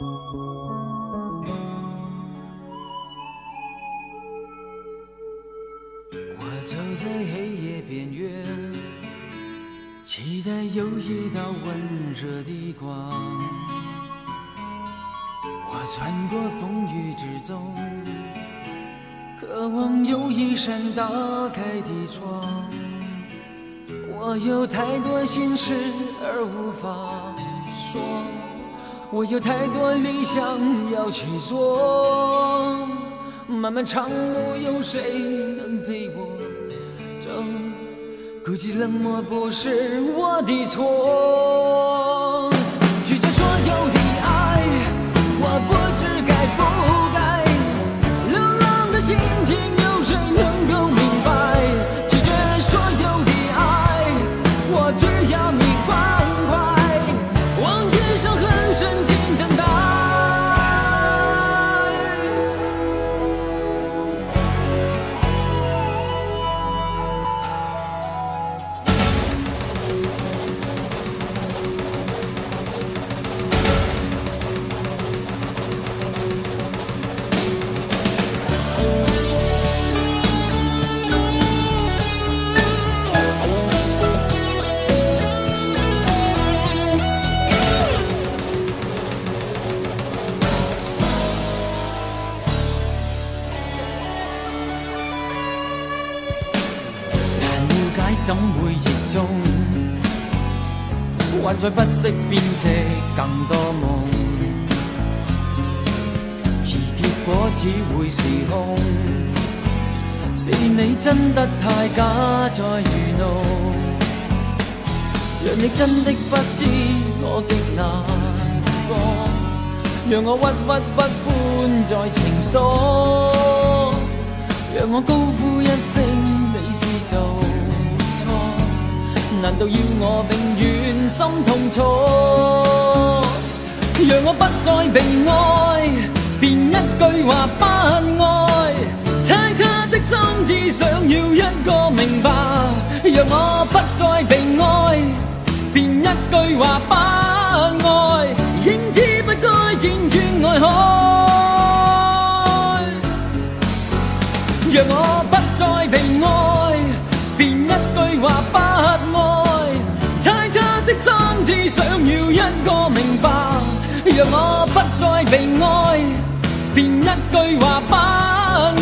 我走在黑夜边缘，期待有一道温热的光。我穿过风雨之中，渴望有一扇打开的窗。我有太多心事而无法说。我有太多理想要去做，漫漫长路有谁能陪我走？估计冷漠不是我的错，拒绝所有的爱，我不知该不该。冷冷的心情有谁能够？怎会热衷？还在不息编织更多梦，而结果只会是空。是你真得太假，再愚弄。若你真的不知，我极难过。让我郁郁不欢在情锁，让我高呼一声你是错。难道要我永远心痛楚？让我不再被爱，便一句话不爱。猜猜的心只想要一个明白。让我不再被爱，便一句话不爱。应知不该辗转爱海。让我不再被爱，便一个。话不爱，猜测的心只想要一个明白，让我不再被爱，便一句话不。